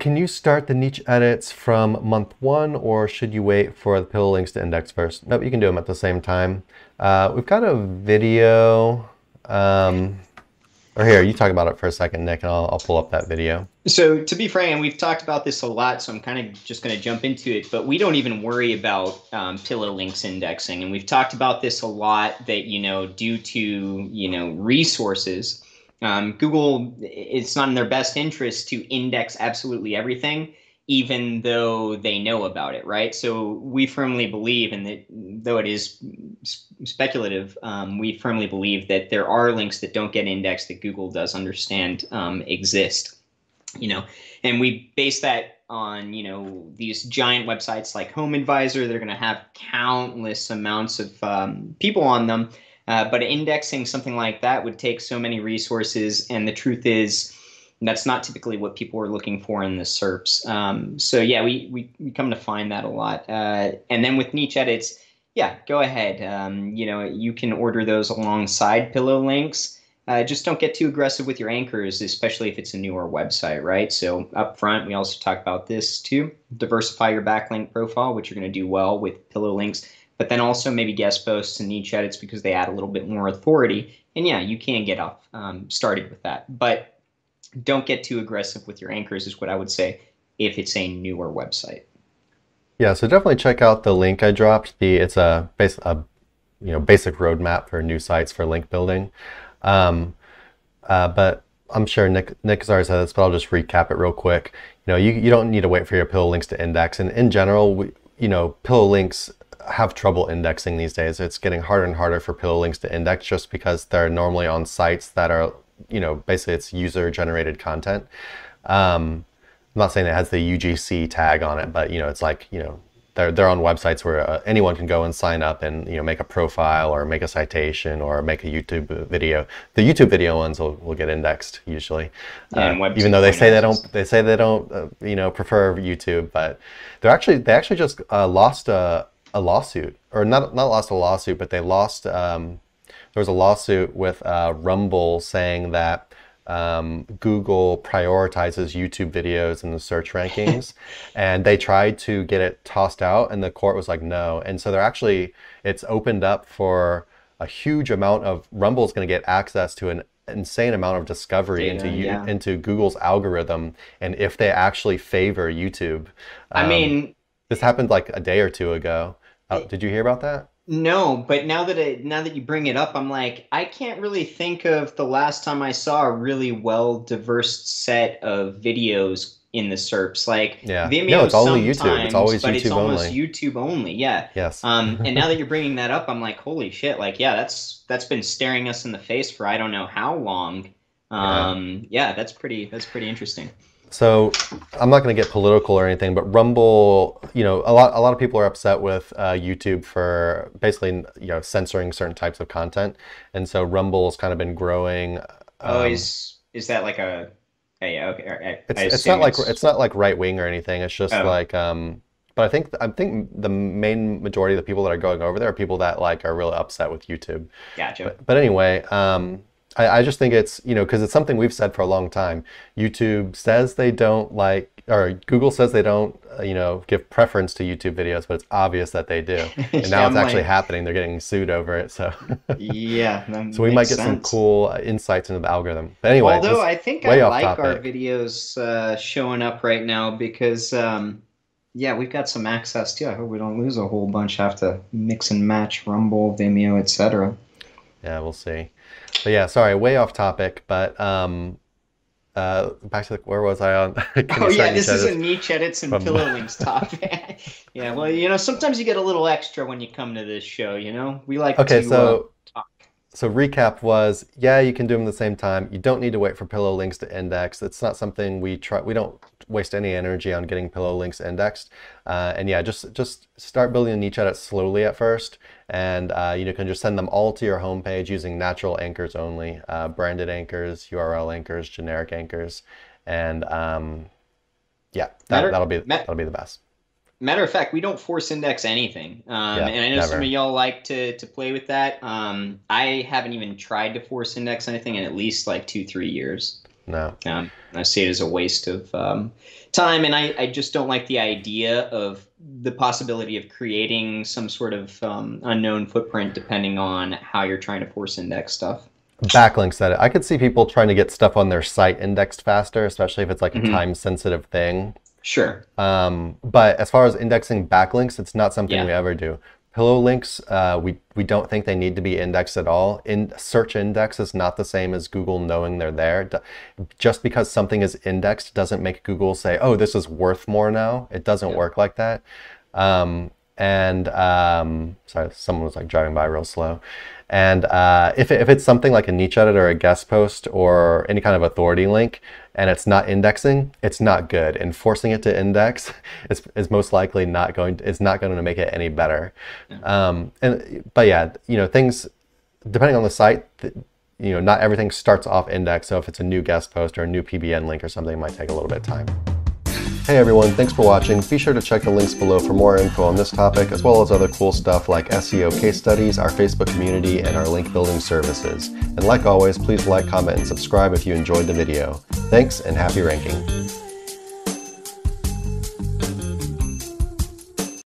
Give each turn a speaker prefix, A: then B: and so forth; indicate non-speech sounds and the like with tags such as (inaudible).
A: can you start the niche edits from month one or should you wait for the pillow links to index first? Nope, you can do them at the same time. Uh, we've got a video. Um, or here, you talk about it for a second, Nick, and I'll, I'll pull up that video.
B: So to be frank, and we've talked about this a lot, so I'm kind of just going to jump into it. But we don't even worry about um, pillow links indexing, and we've talked about this a lot. That you know, due to you know resources, um, Google, it's not in their best interest to index absolutely everything, even though they know about it, right? So we firmly believe, and that though it is speculative, um, we firmly believe that there are links that don't get indexed that Google does understand um, exist, you know, and we base that on you know these giant websites like Home Advisor that are going to have countless amounts of um, people on them uh, but indexing something like that would take so many resources, and the truth is, that's not typically what people are looking for in the SERPs. Um, so yeah, we, we we come to find that a lot. Uh, and then with niche edits, yeah, go ahead. Um, you know, you can order those alongside pillow links. Uh, just don't get too aggressive with your anchors, especially if it's a newer website, right? So up front, we also talk about this too. Diversify your backlink profile, which you're going to do well with pillow links but then also maybe guest posts and niche edits because they add a little bit more authority. And yeah, you can get off um, started with that, but don't get too aggressive with your anchors is what I would say if it's a newer website.
A: Yeah, so definitely check out the link I dropped. The it's a base a you know basic roadmap for new sites for link building. Um, uh, but I'm sure Nick Nick has already said this, but I'll just recap it real quick. You know, you, you don't need to wait for your pillow links to index, and in general, we, you know, pillow links have trouble indexing these days. It's getting harder and harder for pillow links to index just because they're normally on sites that are, you know, basically it's user generated content. Um, I'm not saying it has the UGC tag on it, but you know, it's like, you know, they're, they're on websites where uh, anyone can go and sign up and you know make a profile or make a citation or make a YouTube video. The YouTube video ones will, will get indexed usually, yeah, uh, even though they say they don't. They say they don't uh, you know prefer YouTube, but they're actually they actually just uh, lost a, a lawsuit, or not not lost a lawsuit, but they lost. Um, there was a lawsuit with uh, Rumble saying that um, Google prioritizes YouTube videos in the search rankings, (laughs) and they tried to get it tossed out, and the court was like no. And so they're actually it's opened up for a huge amount of Rumble's going to get access to an insane amount of discovery Data, into yeah. into Google's algorithm, and if they actually favor YouTube.
B: Um, I mean,
A: this happened like a day or two ago. Oh, did you hear about that?
B: No, but now that it now that you bring it up, I'm like, I can't really think of the last time I saw a really well diverse set of videos in the SERPs. Like
A: yeah. Vimeo, no, it's only YouTube. It's always
B: but
A: YouTube
B: it's almost
A: only.
B: YouTube only. Yeah.
A: Yes.
B: um, (laughs) and now that you're bringing that up, I'm like, holy shit! Like, yeah, that's that's been staring us in the face for I don't know how long. Um, yeah. yeah, that's pretty. That's pretty interesting.
A: So I'm not going to get political or anything, but Rumble, you know, a lot a lot of people are upset with uh, YouTube for basically you know censoring certain types of content, and so Rumble's kind of been growing.
B: Oh, um, is is that like a? Hey, okay, I,
A: it's, it's not like it's not like right wing or anything. It's just oh. like um, but I think I think the main majority of the people that are going over there are people that like are really upset with YouTube.
B: Gotcha.
A: But, but anyway, um, I, I just think it's, you know, because it's something we've said for a long time. YouTube says they don't like, or Google says they don't, uh, you know, give preference to YouTube videos, but it's obvious that they do. (laughs) And now yeah, it's actually happening. They're getting sued over it. So,
B: yeah. (laughs)
A: So we might get sense. some cool uh, insights into the algorithm. But anyway,
B: although I think I like topic. our videos uh, showing up right now because, um, yeah, we've got some access too. I hope we don't lose a whole bunch. Have to mix and match Rumble, Vimeo, etc.
A: Yeah, we'll see. But yeah, sorry, way off topic. But um, uh, back to the, where was I on? (laughs)
B: oh yeah, this is a niche edits and from... pillow links topic. (laughs) yeah, well, you know, sometimes you get a little extra when you come to this show. You know, we like
A: okay,
B: to
A: so, uh. So recap was, yeah, you can do them at the same time. You don't need to wait for pillow links to index. It's not something we try. We don't waste any energy on getting pillow links indexed. Uh, and yeah, just just start building a niche edit slowly at first, and uh, you can just send them all to your homepage using natural anchors only, uh, branded anchors, URL anchors, generic anchors, and um, yeah, that, will be that'll be the best.
B: Matter of fact, we don't force index anything, um, yeah, and I know never. some of y'all like to to play with that. Um, I haven't even tried to force index anything in at least like two three years.
A: No.
B: Um, I see it as a waste of um, time, and I, I just don't like the idea of the possibility of creating some sort of um, unknown footprint depending on how you're trying to force index stuff.
A: Backlinks at it. I could see people trying to get stuff on their site indexed faster, especially if it's like a
B: Mhm.
A: time sensitive thing.
B: Sure.
A: Um, but as far as indexing backlinks, it's not something
B: Yeah.
A: we ever do. Pillow links, uh, we, we don't think they need to be indexed at all. In search index is not the same as Google knowing they're there. Just because something is indexed doesn't make Google say, "Oh, this is worth more now." It doesn't
B: Yeah.
A: work like that. Um, and um, sorry, someone was like driving by real slow. And uh, if, it, if it's something like a niche edit or a guest post or any kind of authority link and it's not indexing, it's not good. And forcing it to index (laughs) is, is most likely not going to, it's not going to make it any better. Um, and but yeah, you know things depending on the site. th- you know, not everything starts off index. So if it's a new guest post or a new PBN link or something, it might take a little bit of time. Hey everyone, thanks for watching. Be sure to check the links below for more info on this topic, as well as other cool stuff like SEO case studies, our Facebook community, and our link building services. And like always, please like, comment, and subscribe if you enjoyed the video. Thanks, and happy ranking.